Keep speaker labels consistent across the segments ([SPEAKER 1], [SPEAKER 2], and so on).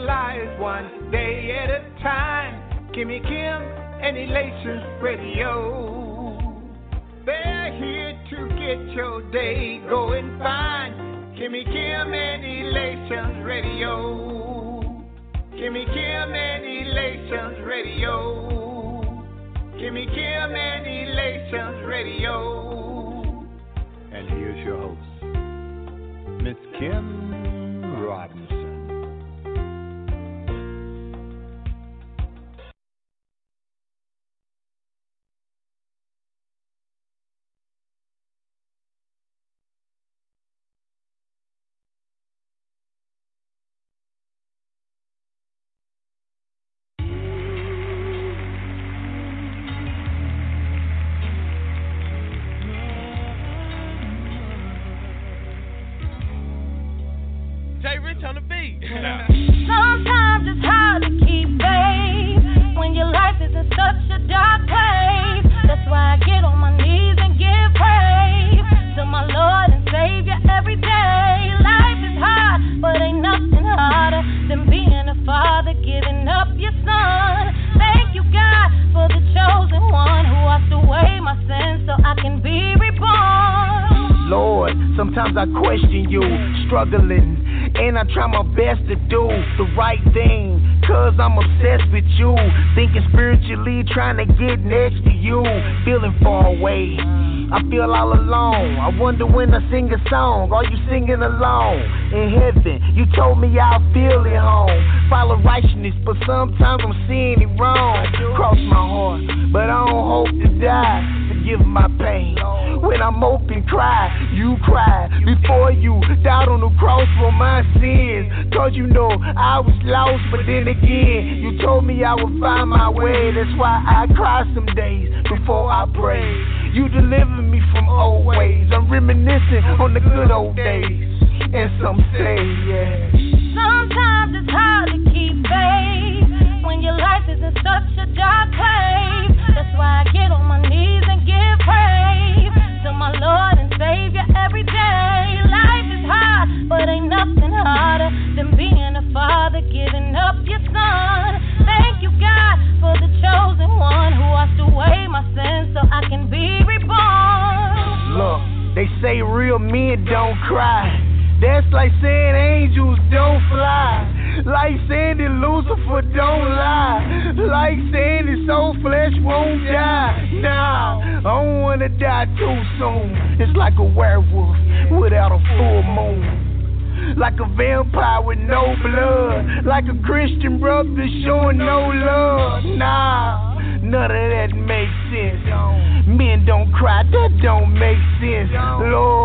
[SPEAKER 1] lives one day at a time. Kimmy Kim and Elations Radio. They're here to get your day going fine. Kimmy Kim and Elations Radio. Kimmy Kim and Elations Radio. Kimmy Kim and Elations Radio.
[SPEAKER 2] And here's your host, Miss Kim Robinson.
[SPEAKER 3] Thinking spiritually, trying to get next to you, feeling far away. I feel all alone. I wonder when I sing a song, are you singing along? In heaven, you told me I'll feel at home. Follow righteousness, but sometimes I'm seeing it wrong. Cross my heart, but I don't hope to die. Forgive my pain. When I'm open, cry, you cry. Before you died on the cross for my sins. Cause you know I was lost, but then again, you told me I would find my way. That's why I cry some days before I pray. You delivered me from old ways. I'm reminiscing on the good old days. And some say, yeah.
[SPEAKER 4] Sometimes it's hard to keep faith when your life is in such a dark place. That's why I get on my knees and give praise to my Lord and Savior every day. Life is hard, but ain't nothing harder than being a father, giving up your son. Thank you, God, for the chosen one who washed away my sins so I can be reborn.
[SPEAKER 3] Look, they say real men don't cry. That's like saying angels don't fly. Like that Lucifer don't lie. Like Sandy, soul flesh won't die. Nah, I don't wanna die too soon. It's like a werewolf without a full moon. Like a vampire with no blood. Like a Christian brother showing no love. Nah, none of that makes sense. Men don't cry, that don't make sense. Lord.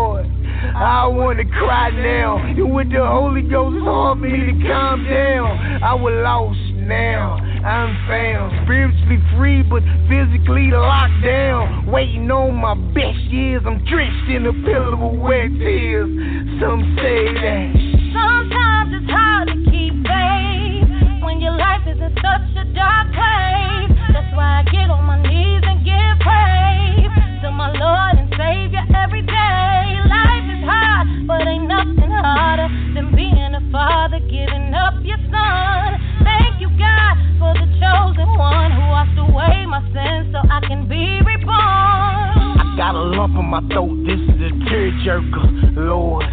[SPEAKER 3] I wanna cry now. And with the Holy Ghost, it's hard for me to calm down. I was lost now. I'm found spiritually free, but physically locked down. Waiting on my best years. I'm drenched in a pillow of wet tears. Some say that.
[SPEAKER 4] Sometimes it's hard to keep faith when your life is in such a dark place. That's why I get on my knees and give praise to my Lord and Savior every day. Life hard, but ain't nothing harder than being a father, giving up your son. Thank you, God, for the chosen one who washed away my sins so I can be reborn.
[SPEAKER 3] I got a lump in my throat. This is a tearjerker, Lord.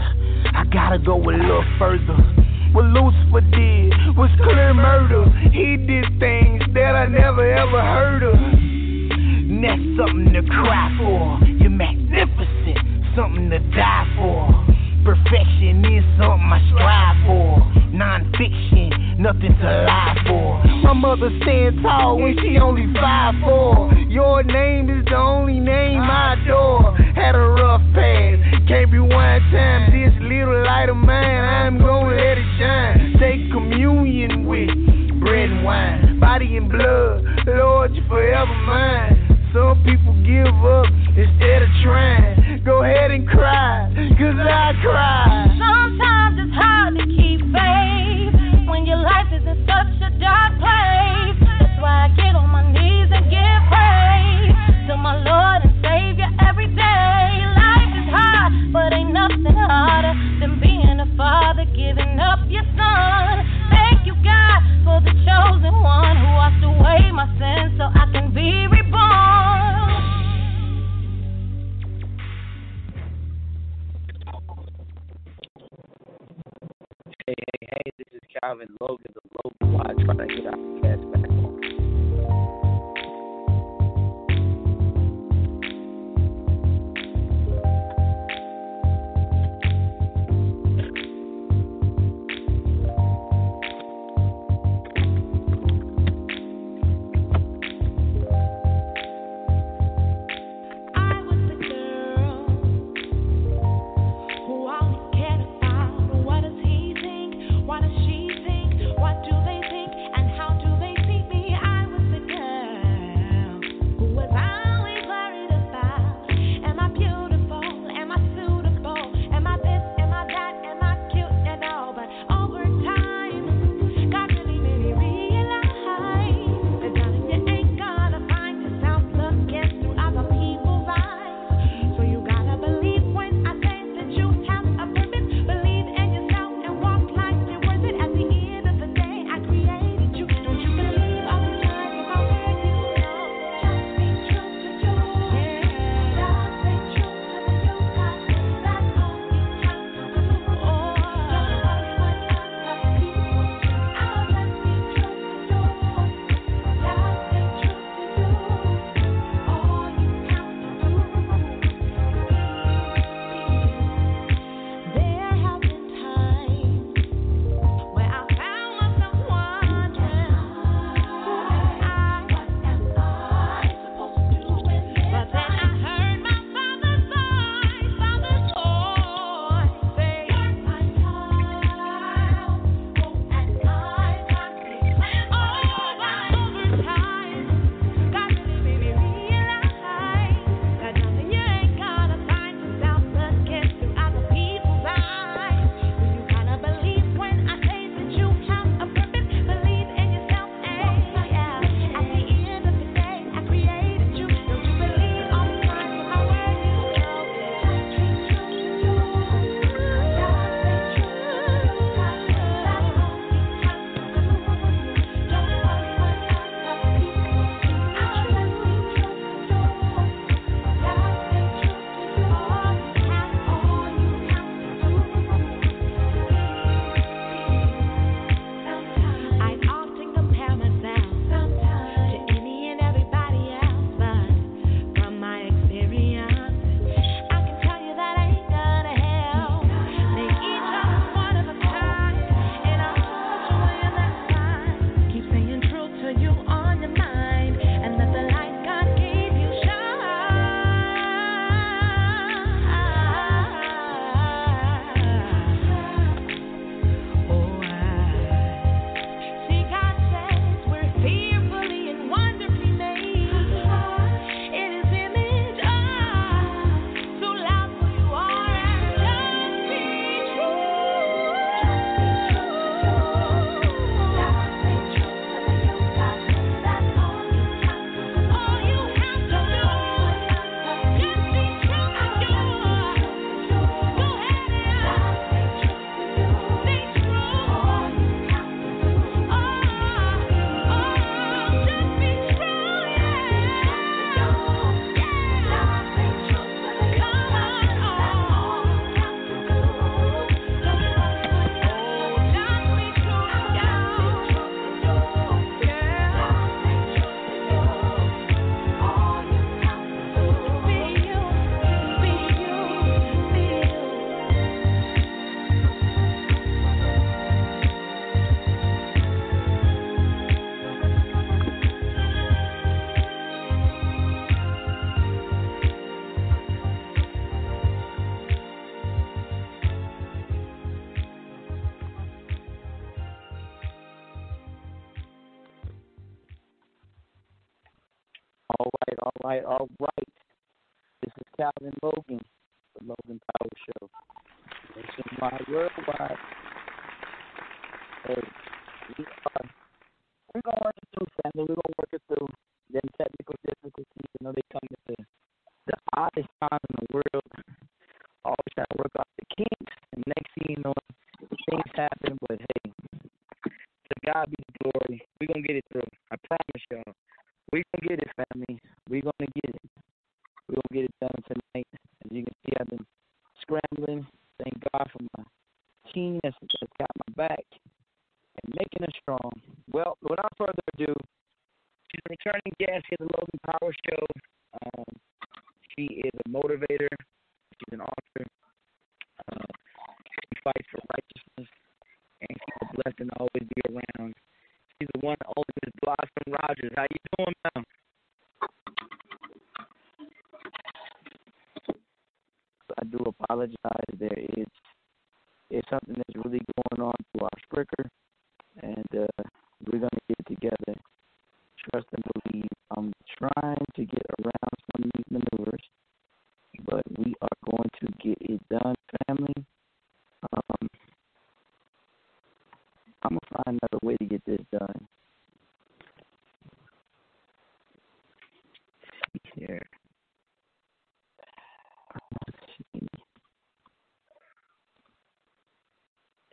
[SPEAKER 3] I gotta go a little further. What Lucifer did was clear murder. He did things that I never ever heard of. And that's something to cry for. You're magnificent, something to die for. Perfection is something I strive for. Non-fiction, nothing to lie for. My mother stand tall when she only five four. Your name is the only name I adore. Had a rough past, can't rewind time. This little light of mine, I'm gonna let it shine. Take communion with bread and wine, body and blood. Lord, you forever mine. Some people give up instead of trying. Go ahead and cry, cause I cry.
[SPEAKER 4] Sometimes
[SPEAKER 5] right, all right. This is Calvin Logan, the Logan Power Show. Nationwide, worldwide. Hey, we are, we're going to work it through, family. We're going to work it through. find another way to get this done. Here.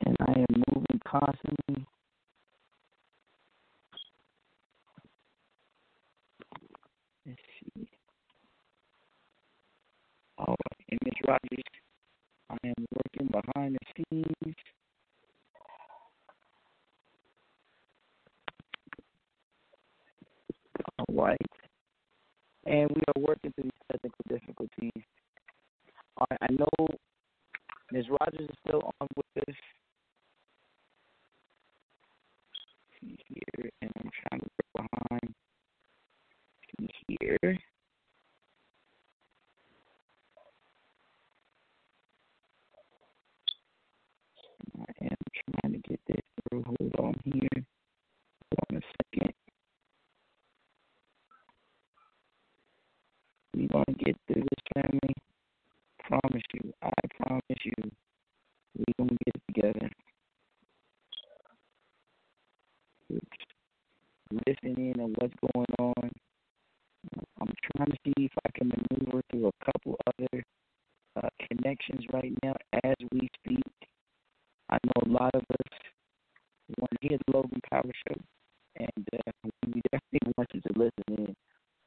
[SPEAKER 5] And I am moving constantly.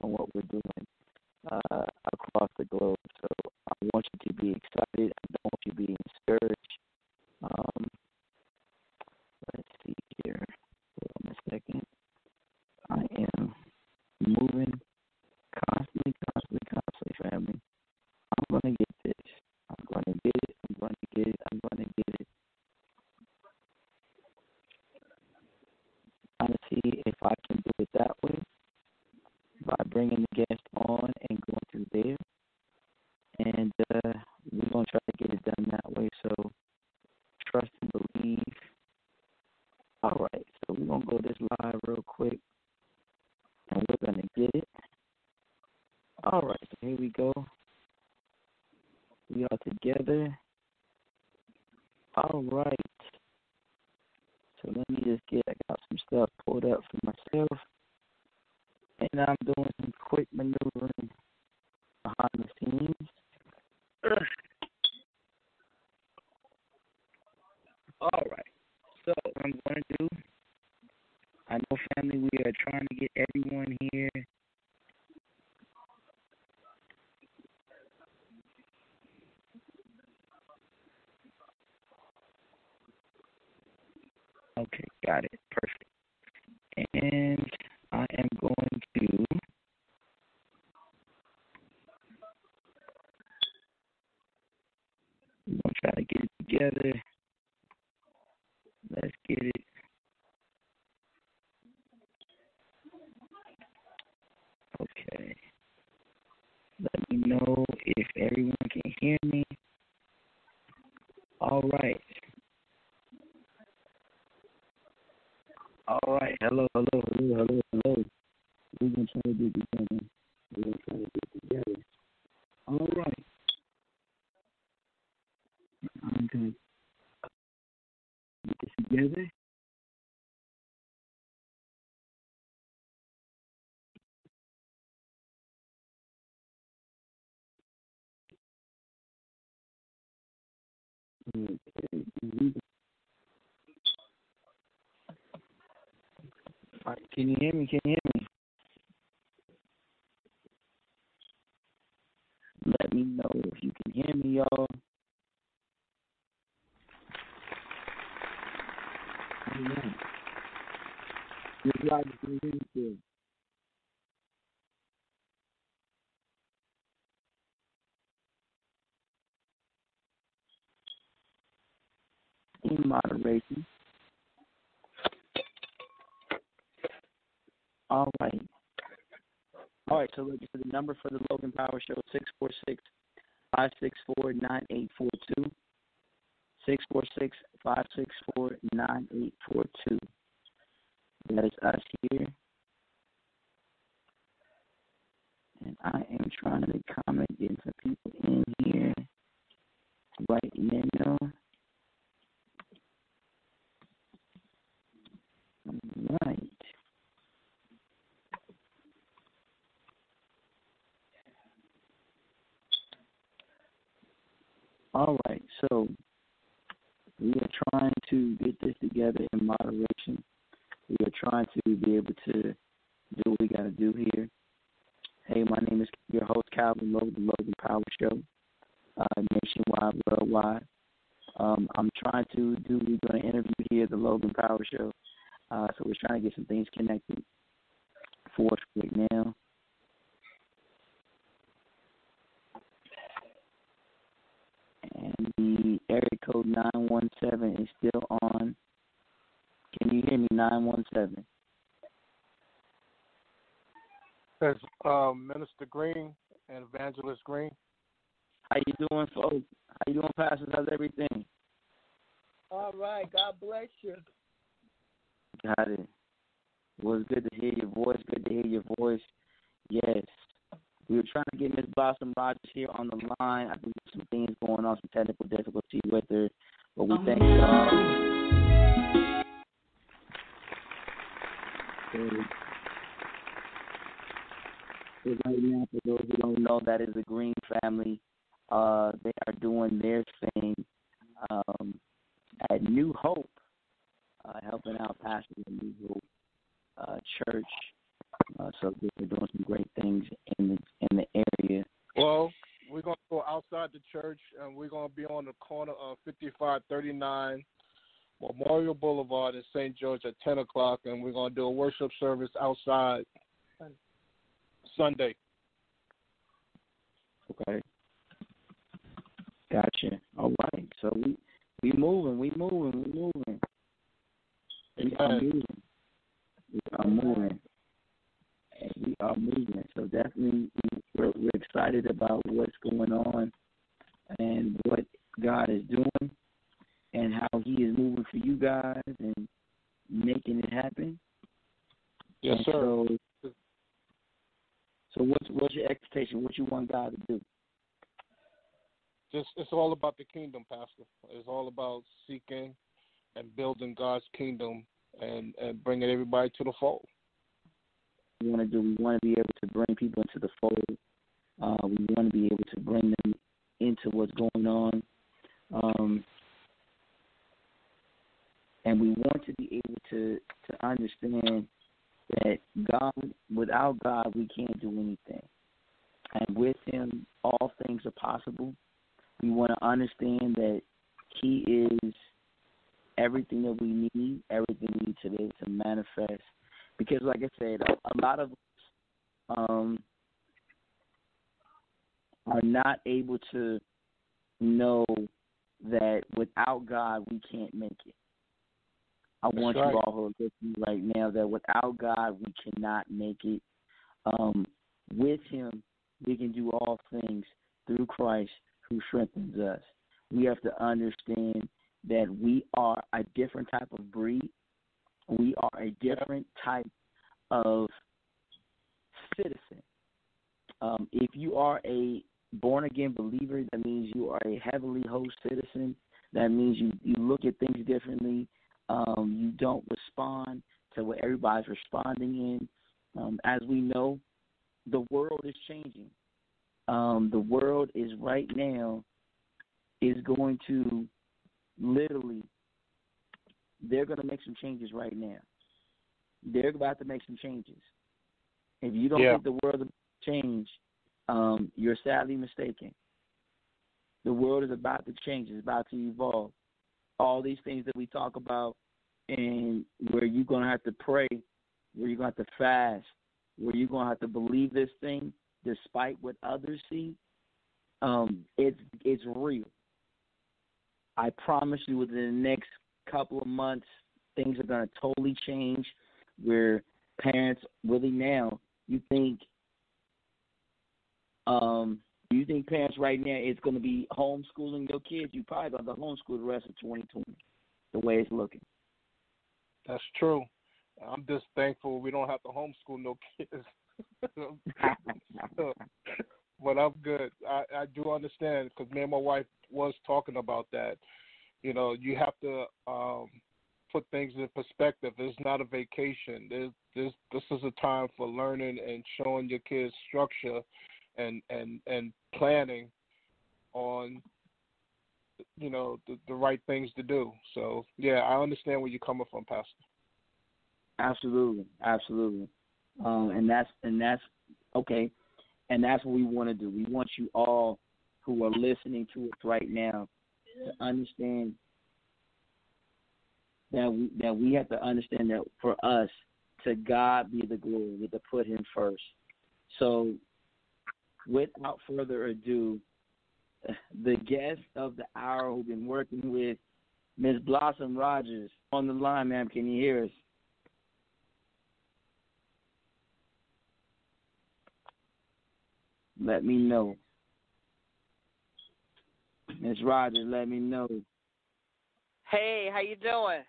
[SPEAKER 5] on what we're doing. try to get it together. Can you hear me? Can you hear me? Let me know if you can hear me, y'all. Amen. Just like you can hear me. In moderation. So look, so the number for the Logan Power Show is 646 564 9842. 646 564 9842. That is us here. And I am trying to comment, getting some people in here right now. All right. All right, so we are trying to get this together in moderation. We are trying to be able to do what we got to do here. Hey, my name is your host, Calvin Logan, the Logan Power Show, uh, nationwide, worldwide. Um, I'm trying to do, we're going to interview here the Logan Power Show. Uh, so we're trying to get some things connected for us right now. And the area code 917 is still on. Can you hear me, 917?
[SPEAKER 6] That's um, Minister Green and Evangelist Green.
[SPEAKER 5] How you doing, folks? How you doing, pastors? How's everything?
[SPEAKER 7] All right. God bless you.
[SPEAKER 5] Got it. Well, it's good to hear your voice. Good to hear your voice. Yes. We were trying to get Miss Blossom Rogers here on the line. I think some things going on, some technical difficulty with her. But we thank y'all. So right now, for those who don't know, that is the Green family. Uh, they are doing their thing um, at New Hope, uh, helping out pastors at New Hope uh, Church. Uh, so they're doing some great things in the in the area.
[SPEAKER 6] Well, we're gonna go outside the church, and we're gonna be on the corner of 5539 Memorial Boulevard in St. George at 10 o'clock, and we're gonna do a worship service outside Sunday.
[SPEAKER 5] Okay. Gotcha. All right. So we we moving, we moving, we moving. We are moving. We are moving. And we are moving. So definitely we're, we're excited about what's going on and what God is doing and how He is moving for you guys and making it happen.
[SPEAKER 6] Yes,
[SPEAKER 5] And
[SPEAKER 6] sir.
[SPEAKER 5] So, so what's what's your expectation? What you want God to do?
[SPEAKER 6] Just it's all about the kingdom, Pastor. It's all about seeking and building God's kingdom and and bringing everybody to the fold.
[SPEAKER 5] We want to do. We want to be able to bring people into the fold. Uh, we want to be able to bring them into what's going on. Um, and we want to be able to, to understand that God, without God, we can't do anything. And with Him, all things are possible. We want to understand that He is everything that we need, everything we need to be able to manifest because like I said, a, lot of us um, are not able to know that without God we can't make it. I
[SPEAKER 6] That's
[SPEAKER 5] want
[SPEAKER 6] right.
[SPEAKER 5] you all to listen right now that without God we cannot make it. Um, with Him we can do all things through Christ who strengthens us. We have to understand that we are a different type of breed we are a different type of citizen. Um, if you are a born again believer, that means you are a heavenly host citizen. That means you, you look at things differently. Um, you don't respond to what everybody's responding in. Um, as we know, the world is changing. Um, the world is right now is going to literally they're going to make some changes right now. They're about to make some changes. If you don't
[SPEAKER 6] Yeah.
[SPEAKER 5] think the world will change, um, you're sadly mistaken. The world is about to change. It's about to evolve. All these things that we talk about, and where you're going to have to pray where you're going to have to fast, where you're going to have to believe this thing despite what others see, um, it's it's real. I promise you, within the next couple of months, things are going to totally change. Where parents really now, you think, um, you think parents right now it's going to be homeschooling your kids? You probably going to homeschool the rest of 2020, the way it's looking.
[SPEAKER 6] That's true. I'm just thankful we don't have to homeschool no kids. but I'm good. I, I do understand because me and my wife was talking about that. You know, you have to um, put things in perspective. It's not a vacation. There's, there's, this is a time for learning and showing your kids structure and and and planning on you know the, the right things to do. So yeah, I understand where you're coming from, Pastor.
[SPEAKER 5] Absolutely, absolutely, um, and that's and that's okay, and that's what we want to do. We want you all who are listening to us right now to understand that we that we have to understand that for us to God be the glory, we have to put Him first. So, without further ado, the guest of the hour who've been working with Miss Blossom Rogers on the line, ma'am. Can you hear us? Let me know. Miss Rogers, let me know.
[SPEAKER 8] Hey, how you doing?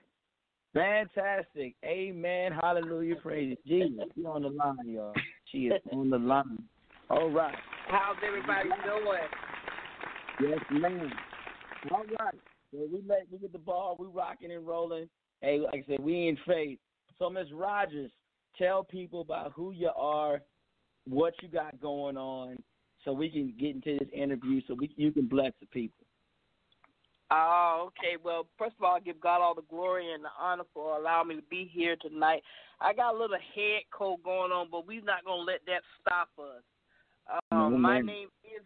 [SPEAKER 5] Fantastic. Amen. Hallelujah. Praise Jesus. She on the line, y'all. She is on the line. All right.
[SPEAKER 8] How's everybody doing?
[SPEAKER 5] Yes, ma'am. All right. So we let we get the ball, we rocking and rolling. Hey, like I said, we in faith. So Miss Rogers, tell people about who you are, what you got going on, so we can get into this interview so we you can bless the people.
[SPEAKER 8] Oh, okay. Well, first of all, I give God all the glory and the honor for allowing me to be here tonight. I got a little head cold going on, but we're not going to let that stop us. Um,
[SPEAKER 5] no,
[SPEAKER 8] my name is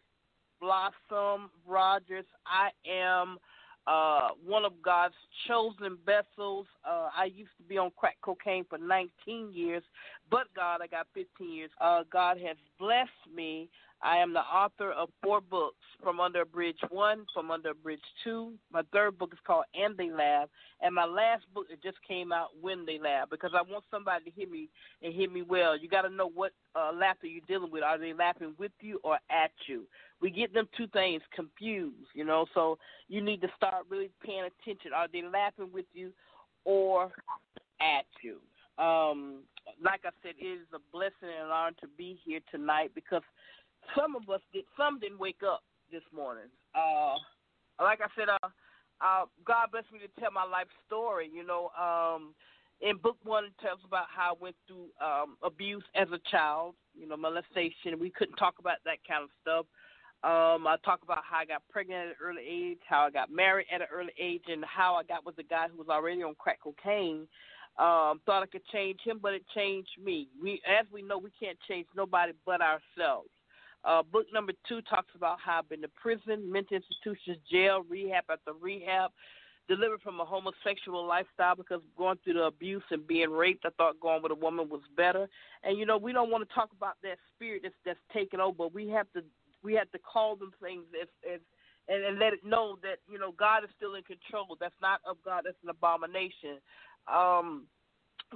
[SPEAKER 8] Blossom Rogers. I am uh, one of God's chosen vessels. Uh, I used to be on crack cocaine for 19 years, but God, I got 15 years. Uh, God has blessed me I am the author of four books From Under a Bridge 1, From Under a Bridge 2. My third book is called And They Laugh. And my last book it just came out, When They Laugh, because I want somebody to hear me and hear me well. You got to know what uh, laughter you're dealing with. Are they laughing with you or at you? We get them two things confused, you know, so you need to start really paying attention. Are they laughing with you or at you? Um, like I said, it is a blessing and an honor to be here tonight because – some of us did some didn't wake up this morning. Uh, like I said, uh, uh, God blessed me to tell my life story. You know, um, in book one it tells about how I went through um, abuse as a child. You know, molestation. We couldn't talk about that kind of stuff. Um, I talk about how I got pregnant at an early age, how I got married at an early age, and how I got with a guy who was already on crack cocaine. Um, thought I could change him, but it changed me. We, as we know, we can't change nobody but ourselves. Uh, book number two talks about how I've been to prison, mental institutions, jail, rehab after rehab, delivered from a homosexual lifestyle because going through the abuse and being raped. I thought going with a woman was better. And you know, we don't want to talk about that spirit that's that's taken over. We have to we have to call them things as as and, and let it know that you know God is still in control. That's not of God. That's an abomination. Um,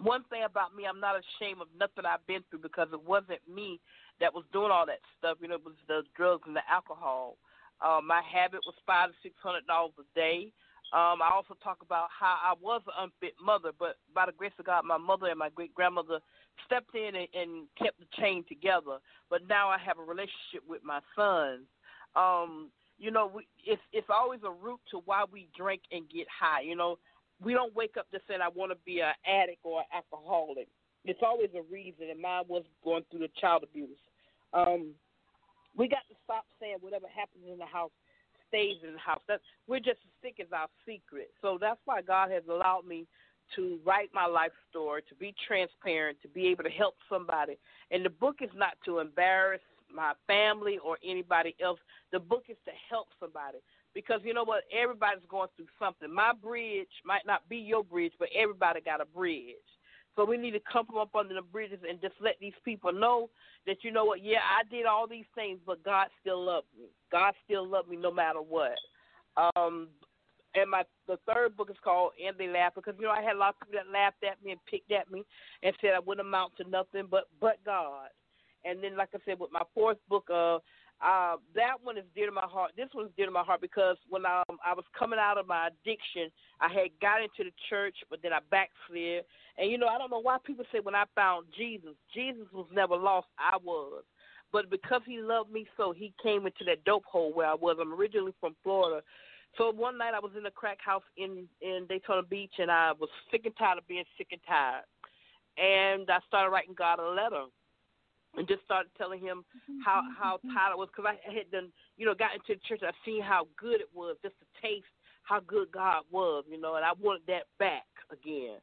[SPEAKER 8] one thing about me, I'm not ashamed of nothing I've been through because it wasn't me that was doing all that stuff. You know, it was the drugs and the alcohol. Um, my habit was five to six hundred dollars a day. Um, I also talk about how I was an unfit mother, but by the grace of God, my mother and my great grandmother stepped in and, and kept the chain together. But now I have a relationship with my sons. Um, you know, we, it's it's always a root to why we drink and get high. You know, we don't wake up just saying I want to be an addict or an alcoholic. It's always a reason, and mine was going through the child abuse. Um, we got to stop saying whatever happens in the house stays in the house. That we're just as sick as our secret. So that's why God has allowed me to write my life story, to be transparent, to be able to help somebody. And the book is not to embarrass my family or anybody else. The book is to help somebody. Because you know what? Everybody's going through something. My bridge might not be your bridge, but everybody got a bridge. So we need to come from up under the bridges and just let these people know that you know what, yeah, I did all these things, but God still loved me. God still loved me no matter what. Um, and my the third book is called And They Laugh because you know I had a lot of people that laughed at me and picked at me and said I wouldn't amount to nothing but but God. And then like I said with my fourth book, uh, uh, that one is dear to my heart. This one's dear to my heart because when I, um, I was coming out of my addiction, I had got into the church, but then I backslid. And you know, I don't know why people say when I found Jesus, Jesus was never lost. I was. But because he loved me so, he came into that dope hole where I was. I'm originally from Florida. So one night I was in a crack house in in Daytona Beach, and I was sick and tired of being sick and tired. And I started writing God a letter and just started telling him how how tired I was because I had done you know got into the church and I seen how good it was just to taste how good God was you know and I wanted that back again.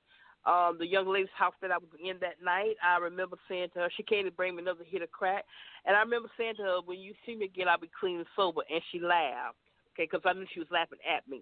[SPEAKER 8] Um, the young lady's house that I was in that night, I remember saying to her, she came to bring me another hit of crack, and I remember saying to her, "When you see me again, I'll be clean and sober," and she laughed, okay, because I knew she was laughing at me.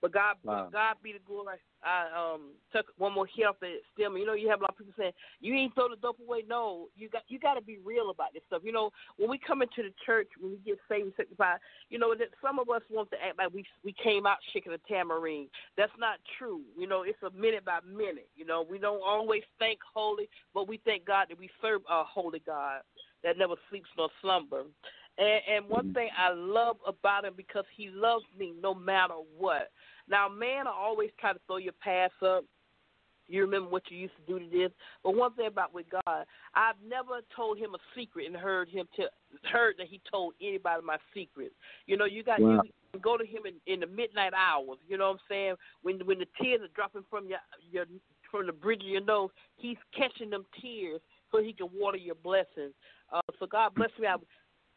[SPEAKER 8] But God, wow. God be the glory. I um took one more hit off the stem. You know, you have a lot of people saying you ain't throw the dope away. No, you got you got to be real about this stuff. You know, when we come into the church, when we get saved and sanctified, you know that some of us want to act like we we came out shaking a tambourine. That's not true. You know, it's a minute by minute. You know, we don't always think holy, but we thank God that we serve a holy God that never sleeps nor slumber. And, and one mm-hmm. thing I love about him because he loves me no matter what. Now, man, I always try to throw your past up. You remember what you used to do to this, but one thing about with God, I've never told him a secret and heard him tell, heard that he told anybody my secret. You know, you got wow. you go to him in, in the midnight hours. You know what I'm saying? When when the tears are dropping from your your from the bridge of your nose, he's catching them tears so he can water your blessings. Uh, so God bless me. I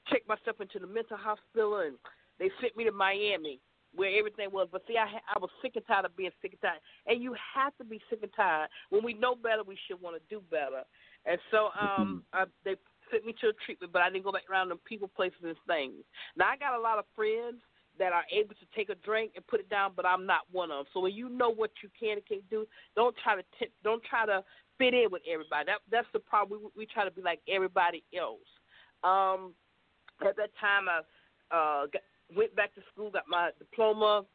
[SPEAKER 8] checked myself into the mental hospital and they sent me to Miami where everything was. But see, I I was sick and tired of being sick and tired, and you have to be sick and tired. When we know better, we should want to do better. And so um, I, they sent me to a treatment, but I didn't go back around the people, places, and things. Now I got a lot of friends that are able to take a drink and put it down, but I'm not one of them. So when you know what you can and can't do, don't try to t- don't try to fit in with everybody. That that's the problem. We, we try to be like everybody else. Um, at that time, I uh, got, went back to school, got my diploma,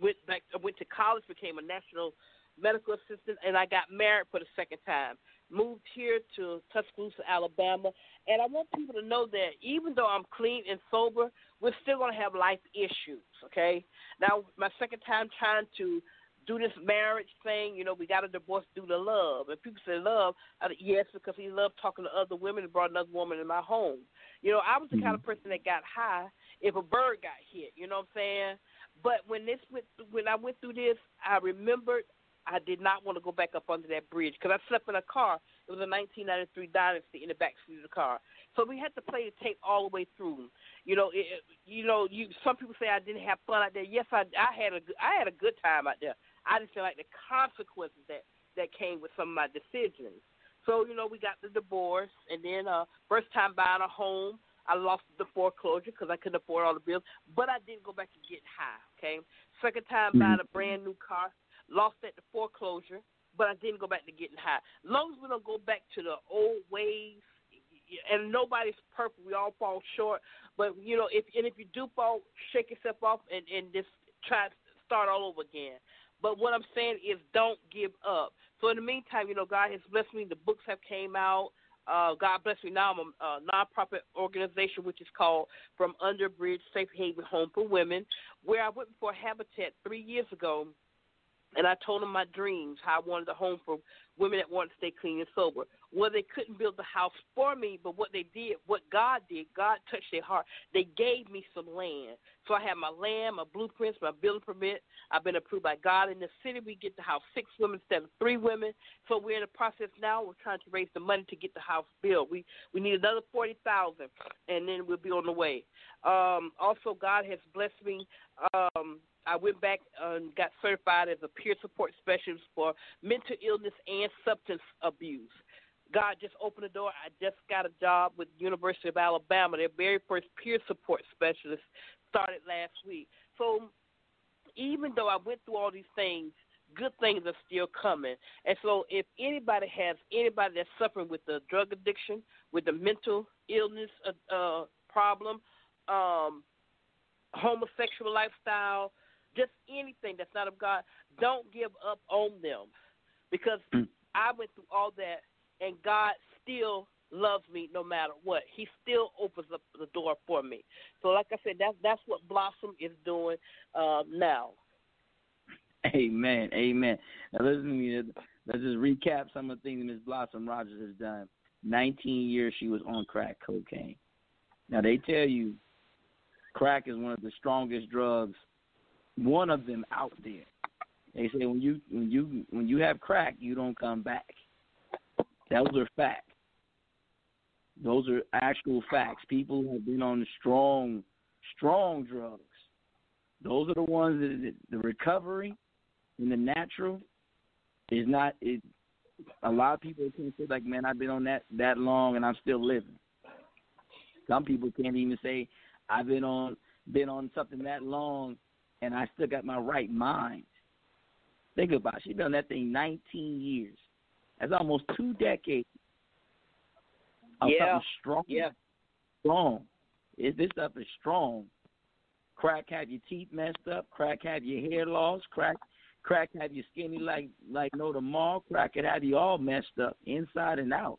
[SPEAKER 8] went back, went to college, became a national medical assistant, and I got married for the second time. Moved here to Tuscaloosa, Alabama, and I want people to know that even though I'm clean and sober, we're still gonna have life issues. Okay. Now, my second time trying to do this marriage thing. You know, we got a divorce due to love. And people say love. I, yes, because he loved talking to other women and brought another woman in my home. You know, I was the mm-hmm. kind of person that got high if a bird got hit. You know what I'm saying? But when this went, when I went through this, I remembered I did not want to go back up under that bridge because I slept in a car. It was a 1993 Dynasty in the back seat of the car. So we had to play the tape all the way through. You know, it, you know, you. Some people say I didn't have fun out there. Yes, I, I had a, I had a good time out there. I just feel like the consequences that that came with some of my decisions. So you know, we got the divorce, and then uh, first time buying a home. I lost the foreclosure because I couldn't afford all the bills, but I didn't go back to get high. Okay, second time mm-hmm. buying a brand new car, lost at the foreclosure, but I didn't go back to getting high. As long as we don't go back to the old ways, and nobody's perfect, we all fall short. But you know, if and if you do fall, shake yourself off and and just try to start all over again. But what I'm saying is, don't give up. So in the meantime, you know, God has blessed me. The books have came out. Uh, God bless me. Now I'm a, a nonprofit organization which is called From Underbridge Safe Haven Home for Women, where I went before Habitat three years ago, and I told them my dreams, how I wanted a home for women that wanted to stay clean and sober. Well, they couldn't build the house for me, but what they did, what God did, God touched their heart. They gave me some land. So I have my land, my blueprints, my building permit. I've been approved by God. In the city, we get to house six women instead of three women. So we're in the process now. We're trying to raise the money to get the house built. We we need another forty thousand, and then we'll be on the way. Um, also, God has blessed me. Um, I went back and got certified as a peer support specialist for mental illness and substance abuse. God just opened the door. I just got a job with University of Alabama. Their very first peer support specialist started last week. So even though I went through all these things, good things are still coming. And so, if anybody has anybody that's suffering with the drug addiction, with the mental illness uh, uh, problem, um, homosexual lifestyle, just anything that's not of God, don't give up on them, because
[SPEAKER 5] Mm.
[SPEAKER 8] I went through all that, and God still loves me no matter what. He still opens up the door for me. So, like I said, that's that's what Blossom is doing uh, now.
[SPEAKER 5] Amen. Amen. Now listen to me. Let's just recap some of the things Miss Blossom Rogers has done. 19 years she was on crack cocaine. Now they tell you crack is one of the strongest drugs, one of them out there. They say when you when you when you have crack, you don't come back. Those are facts. Those are actual facts. People have been on strong, strong drugs. Those are the ones that the recovery and the natural is not. It, a lot of people can say like, "Man, I've been on that that long and I'm still living." Some people can't even say, "I've been on been on something that long and I still got my right mind." Think about it. She's done that thing 19 years. That's almost two decades of
[SPEAKER 8] Yeah.
[SPEAKER 5] something strong.
[SPEAKER 8] Yeah.
[SPEAKER 5] Strong. If this stuff is strong, crack have your teeth messed up, crack have your hair lost, crack crack have you skinny like like no tomorrow, crack could have you all messed up inside and out.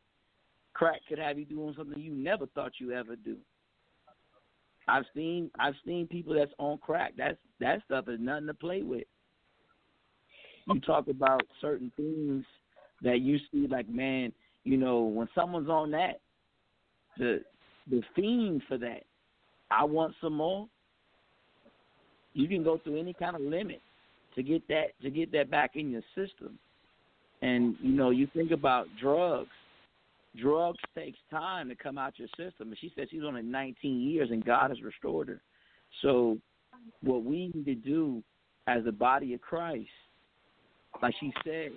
[SPEAKER 5] Crack could have you doing something you never thought you ever do. I've seen I've seen people that's on crack. That's that stuff is nothing to play with. You talk about certain things that you see like man, you know, when someone's on that, the the fiend for that. I want some more. You can go through any kind of limit to get that to get that back in your system. And you know, you think about drugs. Drugs takes time to come out your system. And she said she's on it 19 years, and God has restored her. So, what we need to do as the body of Christ, like she said,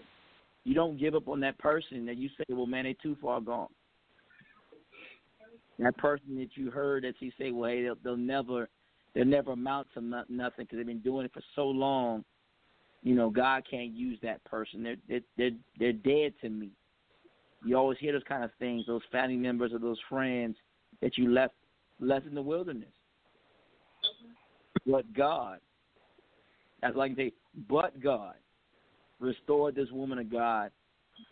[SPEAKER 5] you don't give up on that person that you say, well, man, they too far gone. That person that you heard that you say, well, hey, they'll, they'll never, they'll never amount to no- nothing because they've been doing it for so long. You know, God can't use that person. They're they're they're, they're dead to me. You always hear those kind of things. Those family members or those friends that you left left in the wilderness. But God, as I can say, but God restored this woman of God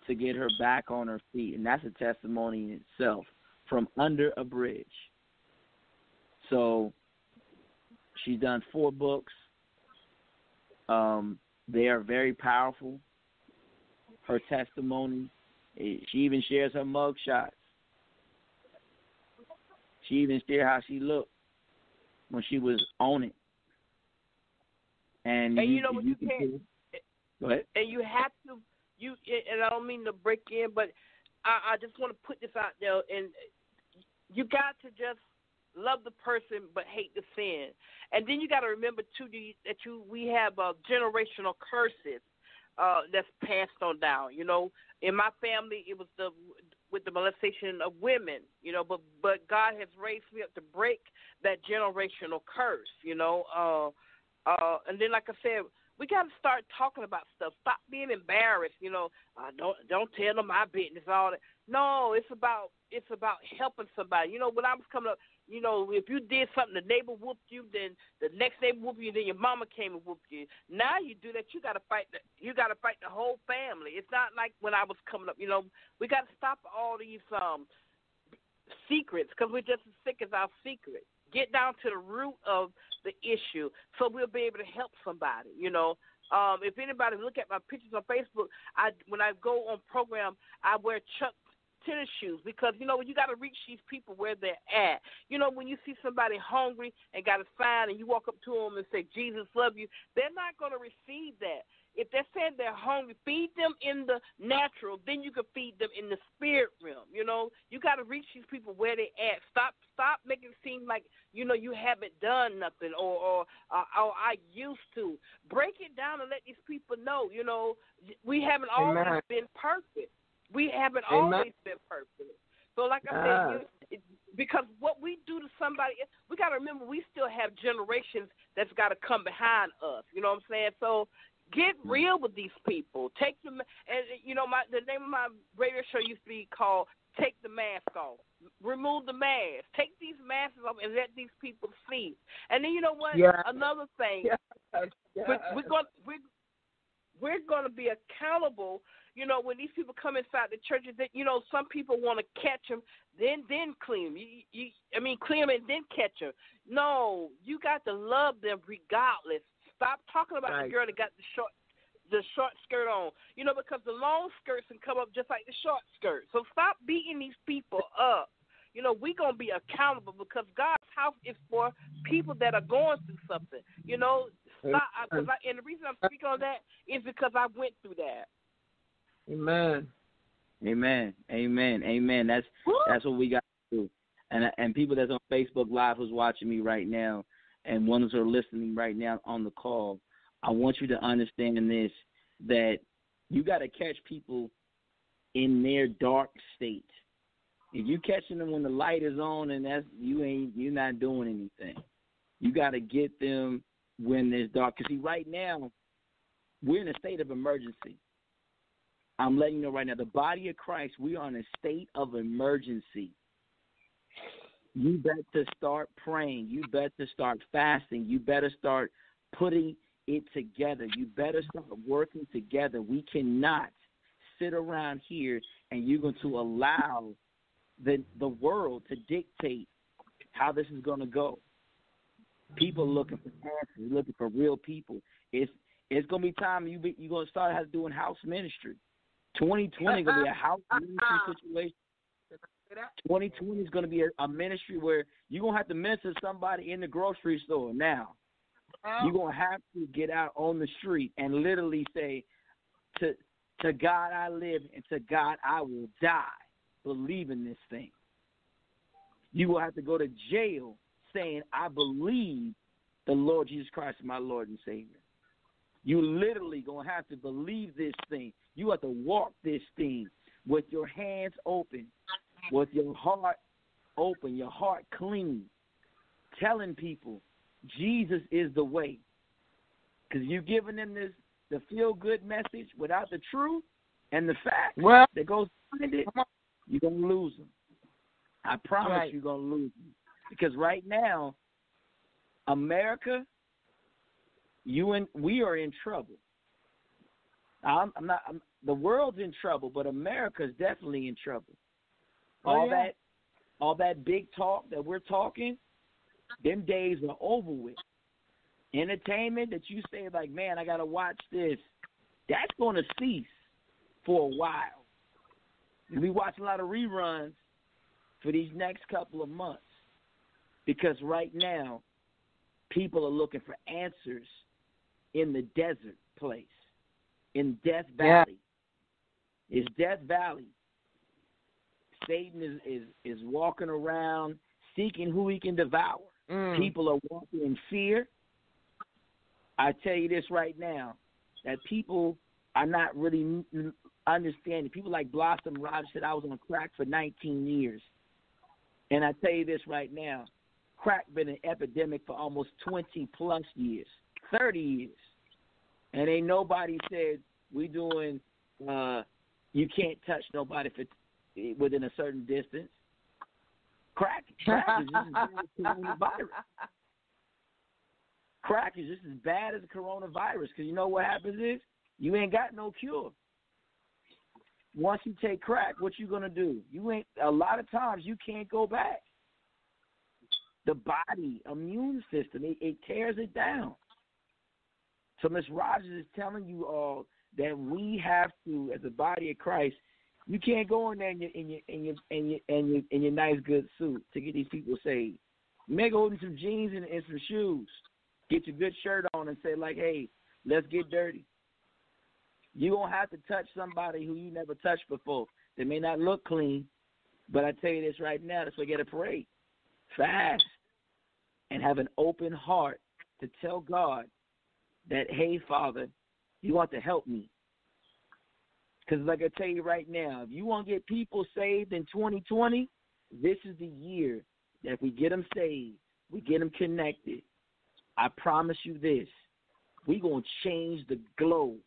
[SPEAKER 5] to get her back on her feet, and that's a testimony in itself from under a bridge. So she's done four books. Um, they are very powerful. Her testimony. She even shares her mug shots. She even shared how she looked when she was on it. And,
[SPEAKER 8] And you know what you
[SPEAKER 5] can
[SPEAKER 8] can't-
[SPEAKER 5] see- Go ahead.
[SPEAKER 8] and you have to you and I don't mean to break in, but I, I just want to put this out there, and you got to just love the person but hate the sin, and then you got to remember too that you we have uh, generational curses uh, that's passed on down. You know, in my family, it was the with the molestation of women. You know, but but God has raised me up to break that generational curse. You know, uh, uh, and then like I said, we got to start talking about stuff. Stop being embarrassed. You know, uh, don't don't tell them my business. All that. No, it's about it's about helping somebody. You know, when I was coming up, you know, if you did something, the neighbor whooped you, then the next neighbor whooped you, then your mama came and whooped you. Now you do that, you got to fight. The, you got to fight the whole family. It's not like when I was coming up. You know, we got to stop all these um secrets because we're just as sick as our secret. Get down to the root of the issue so we'll be able to help somebody. You know, um, if anybody look at my pictures on Facebook, I when I go on program, I wear Chuck tennis shoes because you know you got to reach these people where they're at. You know, when you see somebody hungry and got a sign and you walk up to them and say Jesus love you, they're not going to receive that. If they're saying they're hungry, feed them in the natural. Then you can feed them in the spirit realm. You know, you got to reach these people where they at. Stop, stop making it seem like you know you haven't done nothing or or, uh, or I used to. Break it down and let these people know. You know, we haven't
[SPEAKER 7] Amen.
[SPEAKER 8] always been perfect. We haven't
[SPEAKER 7] Amen.
[SPEAKER 8] always been perfect. So, like I
[SPEAKER 7] Ah.
[SPEAKER 8] said, you, it, because what we do to somebody, we got to remember we still have generations that's got to come behind us. You know what I'm saying? So, Get hmm. real with these people. Take them, and you know, my the name of my radio show used to be called "Take the Mask Off." Remove the mask. Take these masks off and let these people see. And then you know what?
[SPEAKER 7] Yeah.
[SPEAKER 8] Another thing,
[SPEAKER 7] Yeah. Yeah.
[SPEAKER 8] we're, we're going we're, we're going to be accountable. You know, when these people come inside the churches, that you know, some people want to catch them, then then clean them. You, you, I mean, clean them and then catch them. No, you got to love them regardless. Stop talking about
[SPEAKER 7] Right.
[SPEAKER 8] the girl that got the short the short skirt on. You know, because the long skirts can come up just like the short skirt. So stop beating these people up. You know, we're going to be accountable because God's house is for people that are going through something. You know, stop. I, 'cause I, and the reason I'm speaking on that is because I went through that.
[SPEAKER 7] Amen.
[SPEAKER 5] Amen. Amen. Amen. That's that's what we got to do. And and people that's on Facebook Live who's watching me right now, and ones who are listening right now on the call, I want you to understand this that you got to catch people in their dark state. If you catching them when the light is on, and that's you ain't you're not doing anything. You got to get them when there's dark. Cause see, right now we're in a state of emergency. I'm letting you know right now, the body of Christ, we are in a state of emergency. You better start praying. You better start fasting. You better start putting it together. You better start working together. We cannot sit around here and you're going to allow the the world to dictate how this is going to go. People looking for answers, looking for real people. It's it's going to be time you be, you're going to start doing house ministry. 2020 is going to be a house ministry situation. 2020 is going to be a, a ministry where you're going to have to minister to somebody in the grocery store now. You're going to have to get out on the street and literally say, to, to God I live and to God I will die, believing this thing. You will have to go to jail saying, I believe the Lord Jesus Christ is my Lord and Savior. You literally gonna have to believe this thing. You have to walk this thing with your hands open, with your heart open, your heart clean, telling people Jesus is the way. Because you're giving them this the feel good message without the truth and the fact
[SPEAKER 7] Well,
[SPEAKER 5] that goes behind it, you're gonna lose them. I promise
[SPEAKER 7] Right.
[SPEAKER 5] you're gonna lose them. Because right now, America, you and we are in trouble. I'm, I'm not. I'm, the world's in trouble, but America's definitely in trouble.
[SPEAKER 7] Oh,
[SPEAKER 5] all
[SPEAKER 7] yeah.
[SPEAKER 5] that, all that big talk that we're talking, them days are over with. Entertainment that you say like, man, I gotta watch this. That's gonna cease for a while. We watch a lot of reruns for these next couple of months because right now people are looking for answers in the desert place, in Death
[SPEAKER 7] Yeah.
[SPEAKER 5] Valley. It's Death Valley. Satan is, is, is walking around seeking who he can devour.
[SPEAKER 7] Mm.
[SPEAKER 5] People are walking in fear. I tell you this right now that people are not really understanding. People like Blossom Rogers said, I was on crack for 19 years. And I tell you this right now crack been an epidemic for almost 20 plus years, 30 years. And ain't nobody said we doing, uh, you can't touch nobody for within a certain distance. Crack, crack is just as bad as coronavirus. Crack is just as bad as the coronavirus because you know what happens is you ain't got no cure. Once you take crack, what you gonna do? You ain't. A lot of times you can't go back. The body, immune system, it, it tears it down. So Miss Rogers is telling you all that we have to, as a body of Christ, you can't go in there in your in your in your in your in your, in your nice good suit to get these people saved. You may go in some jeans and, and some shoes, get your good shirt on, and say like, "Hey, let's get dirty." You gonna have to touch somebody who you never touched before. They may not look clean, but I tell you this right now: that's why you got to pray, fast, and have an open heart to tell God that, "Hey, Father, you want to help me." Because, like I tell you right now, if you want to get people saved in 2020, this is the year that we get them saved, we get them connected. I promise you this: we're gonna change the globe.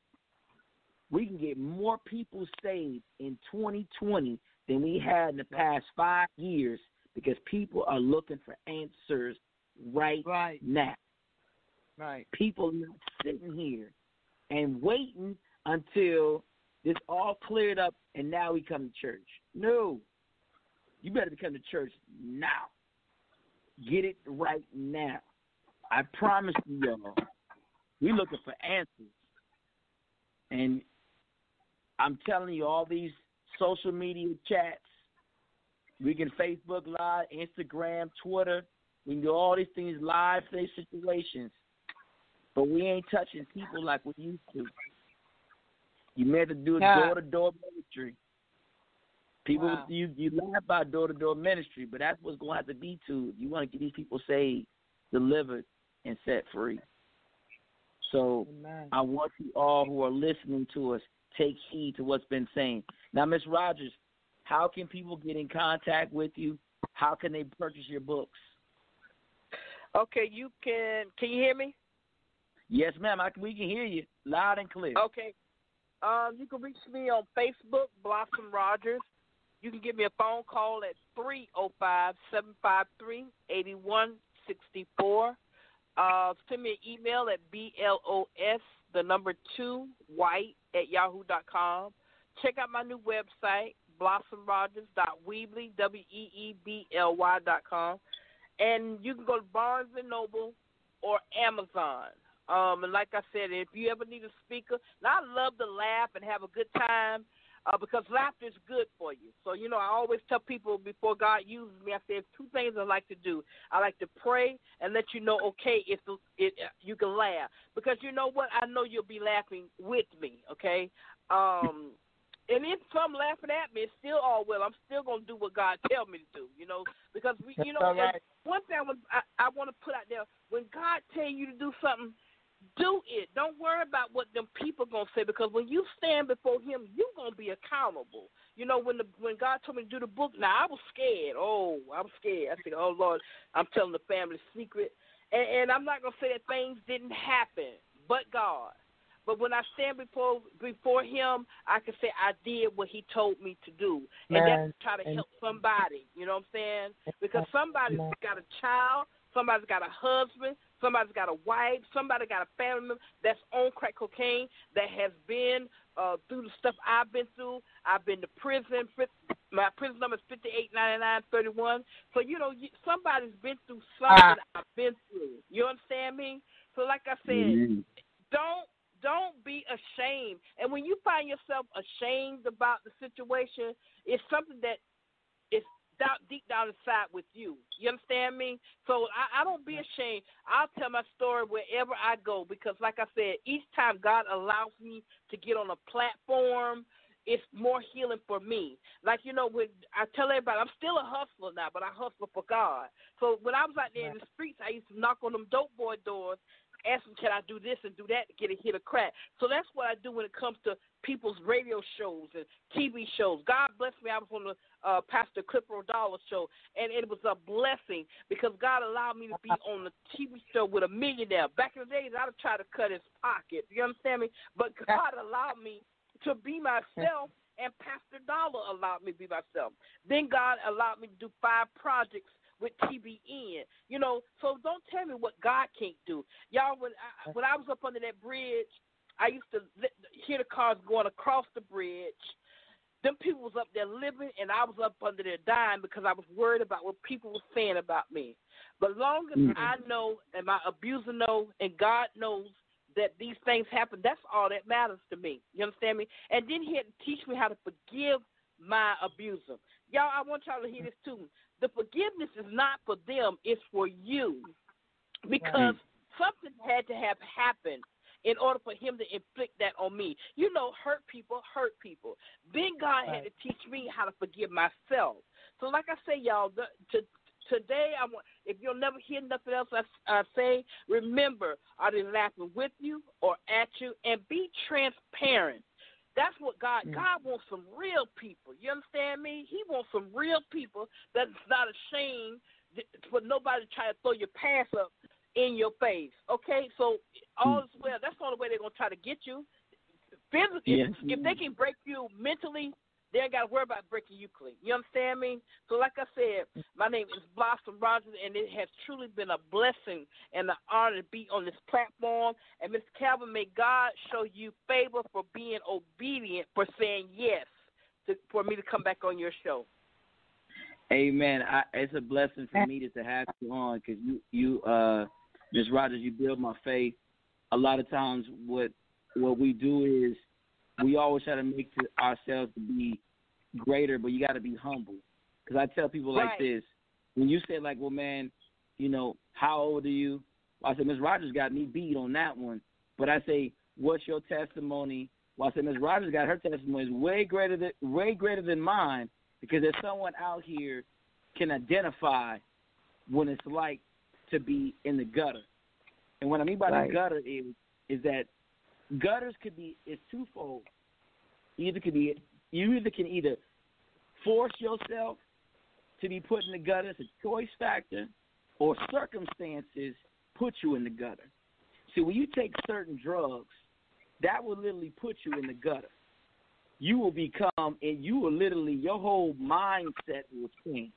[SPEAKER 5] We can get more people saved in 2020 than we had in the past five years because people are looking for answers right,
[SPEAKER 7] Right.
[SPEAKER 5] now.
[SPEAKER 7] Right.
[SPEAKER 5] People not sitting here and waiting until this all cleared up and now we come to church. No. You better come to church now. Get it right now. I promise you, y'all. We're looking for answers. And I'm telling you, all these social media chats, we can Facebook Live, Instagram, Twitter, we can do all these things live for these situations. But we ain't touching people like we used to. You may have to do a
[SPEAKER 7] Yeah.
[SPEAKER 5] door to door ministry. People,
[SPEAKER 7] Wow.
[SPEAKER 5] you you laugh about door to door ministry, but that's what's going to have to be to. You want to get these people saved, delivered, and set free. So
[SPEAKER 7] Amen.
[SPEAKER 5] I want you all who are listening to us take heed to what's been saying. Now, Miss Rogers, how can people get in contact with you? How can they purchase your books?
[SPEAKER 8] Okay, you can. Can you hear me?
[SPEAKER 5] Yes, ma'am. I we can hear you loud and clear.
[SPEAKER 8] Okay. Um, you can reach me on Facebook, Blossom Rogers. You can give me a phone call at 305 753 8164. Uh, send me an email at BLOS, the number two, white at yahoo.com. Check out my new website, blossomrogers.weebly, W E E B L Y dot com. And you can go to Barnes and Noble or Amazon. Um, and like I said, if you ever need a speaker, now I love to laugh and have a good time uh, because laughter is good for you. So, you know, I always tell people before God uses me, I say, "There's two things I like to do. I like to pray and let you know, okay, if it, it, you can laugh. Because you know what? I know you'll be laughing with me, okay? Um, and if some laughing at me, it's still all well. I'm still gonna do what God tell me to do, you know. Because we, you know,
[SPEAKER 7] right.
[SPEAKER 8] and one thing I want, I, I want to put out there: when God tell you to do something, do it. Don't worry about what them people gonna say because when you stand before Him, you gonna be accountable. You know, when the when God told me to do the book, now I was scared. Oh, I was scared. I said, Oh Lord, I'm telling the family secret, and, and I'm not gonna say that things didn't happen, but God. But when I stand before before Him, I can say I did what He told me to do, and
[SPEAKER 7] Man,
[SPEAKER 8] that's to try to help somebody. You know what I'm saying? Because somebody's
[SPEAKER 7] Man.
[SPEAKER 8] got a child, somebody's got a husband, somebody's got a wife, somebody got a family member that's on crack cocaine that has been uh, through the stuff I've been through. I've been to prison. My prison number is fifty eight ninety nine thirty one. So you know you- somebody's been through something I've been through. You understand me? So like I said,
[SPEAKER 5] Mhm.
[SPEAKER 8] don't don't be ashamed. And when you find yourself ashamed about the situation, it's something that is down, deep down inside with you. You understand me? So I, I don't be ashamed. I'll tell my story wherever I go because, like I said, each time God allows me to get on a platform, it's more healing for me. Like you know, when I tell everybody, I'm still a hustler now, but I hustle for God. So when I was out there in the streets, I used to knock on them dope boy doors ask them, can I do this and do that to get a hit of crack? So that's what I do when it comes to people's radio shows and TV shows. God bless me. I was on the uh, Pastor Creflo Dollar show, and it was a blessing because God allowed me to be on the TV show with a millionaire. Back in the days, I'd have tried to cut his pocket. You understand me? But God allowed me to be myself. And Pastor Dollar allowed me to be myself. Then God allowed me to do five projects with TBN. You know, so don't tell me what God can't do. Y'all, when I, when I was up under that bridge, I used to hear the cars going across the bridge. Them people was up there living, and I was up under there dying because I was worried about what people were saying about me. But long as
[SPEAKER 5] Mhm.
[SPEAKER 8] I know, and my abuser know, and God knows that these things happen, that's all that matters to me. You understand me? And then he had to teach me how to forgive my abuser. Y'all, I want y'all to hear this too. The forgiveness is not for them, it's for you. Because something had to have happened in order for him to inflict that on me. You know, hurt people hurt people. Then God had to teach me how to forgive myself. So, like I say, y'all, the, to, today I want. If you'll never hear nothing else I, I say, remember, are they laughing with you or at you? And be transparent. That's what God. Mm. God wants some real people. You understand me? He wants some real people that's not ashamed for nobody to try to throw your past up in your face. Okay, so all is well. That's the only way they're gonna try to get you. Physically,
[SPEAKER 5] Yes.
[SPEAKER 8] if they can break you mentally, they ain't got to worry about breaking you clean. You understand me? So, like I said, my name is Blossom Rogers, and it has truly been a blessing and an honor to be on this platform. And Mr. Calvin, may God show you favor for being obedient, for saying yes to, for me to come back on your show.
[SPEAKER 5] Amen. I, it's a blessing for me to, to have you on because you, you, uh, Miss Rogers, you build my faith. A lot of times, what what we do is we always try to make to ourselves to be greater, but you got to be humble. Because I tell people like
[SPEAKER 8] Right.
[SPEAKER 5] this: when you say like, "Well, man, you know, how old are you?" I said, Miss Rogers got me beat on that one. But I say, "What's your testimony?" Well, I said, Miss Rogers got her testimony is way greater than way greater than mine because there's someone out here can identify when it's like to be in the gutter. And what I mean by
[SPEAKER 7] Right.
[SPEAKER 5] the gutter is is that gutters could be is twofold. Either could be you either can either force yourself to be put in the gutter, it's a choice factor, or circumstances put you in the gutter. See, when you take certain drugs, that will literally put you in the gutter. You will become, and you will literally, your whole mindset will change.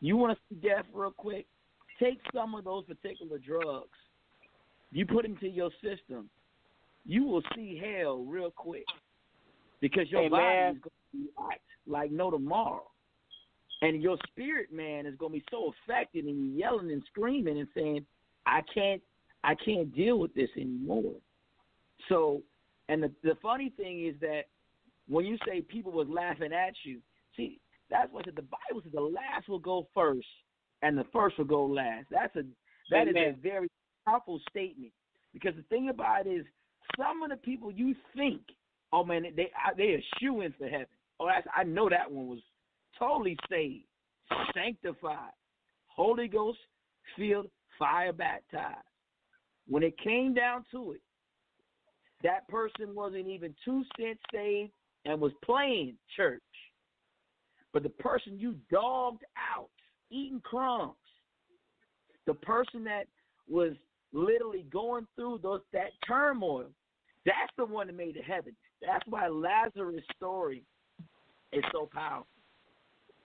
[SPEAKER 5] You want to see death real quick? Take some of those particular drugs. You put them to your system. You will see hell real quick because your
[SPEAKER 8] Amen.
[SPEAKER 5] body is going to act like no tomorrow. And your spirit man is going to be so affected and yelling and screaming and saying, "I can't, I can't deal with this anymore." So, and the the funny thing is that when you say people was laughing at you, see, that's what the Bible says: the last will go first, and the first will go last. That's a that is
[SPEAKER 8] Amen.
[SPEAKER 5] a very powerful statement because the thing about it is some of the people you think, oh man, they they are shooing for heaven. Oh, that's, I know that one was totally saved, sanctified, Holy Ghost filled, fire baptized. When it came down to it, that person wasn't even two cents saved and was playing church. But the person you dogged out, eating crumbs, the person that was literally going through those that turmoil, that's the one that made it heaven. That's why Lazarus' story is so powerful.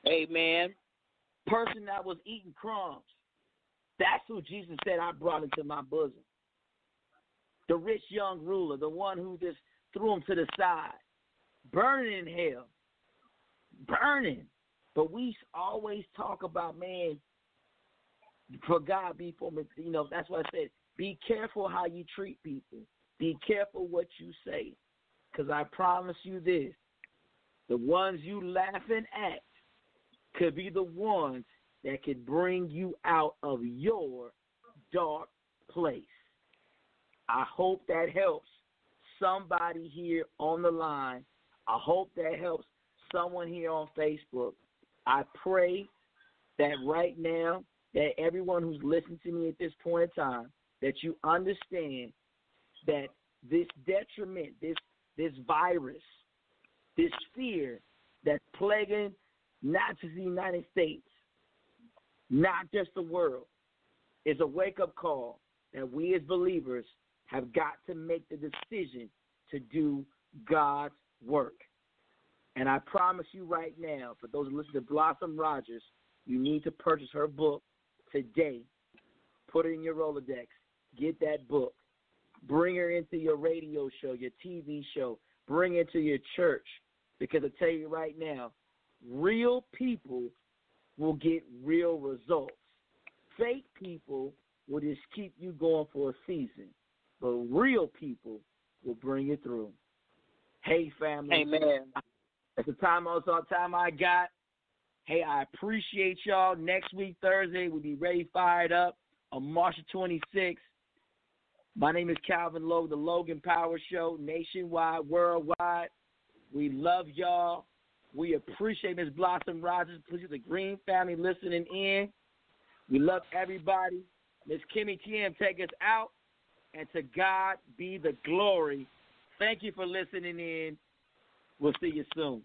[SPEAKER 8] Amen.
[SPEAKER 5] Person that was eating crumbs, that's who Jesus said I brought into my bosom. The rich young ruler, the one who just threw him to the side, burning in hell, burning. But we always talk about man. For God before me, you know that's why I said be careful how you treat people. Be careful what you say, because I promise you this: the ones you laughing at could be the ones that could bring you out of your dark place. I hope that helps somebody here on the line. I hope that helps someone here on Facebook. I pray that right now, that everyone who's listening to me at this point in time, that you understand that this detriment, this this virus, this fear that's plaguing not just the United States, not just the world, is a wake up call that we as believers have got to make the decision to do God's work. And I promise you right now, for those who listen to Blossom Rogers, you need to purchase her book today. Put it in your Rolodex. Get that book. Bring her into your radio show, your TV show. Bring her to your church. Because I tell you right now, real people will get real results. Fake people will just keep you going for a season. But real people will bring you through. Hey, family.
[SPEAKER 8] Amen.
[SPEAKER 5] That's the time also time I got. Hey, I appreciate y'all. Next week, Thursday, we'll be ready, fired up on March 26th. My name is Calvin Logue, the Logan Power Show, nationwide, worldwide. We love y'all. We appreciate Miss Blossom Rogers. Please, the Green family listening in. We love everybody. Miss Kimmy Kim, take us out. And to God be the glory. Thank you for listening in. We'll see you soon.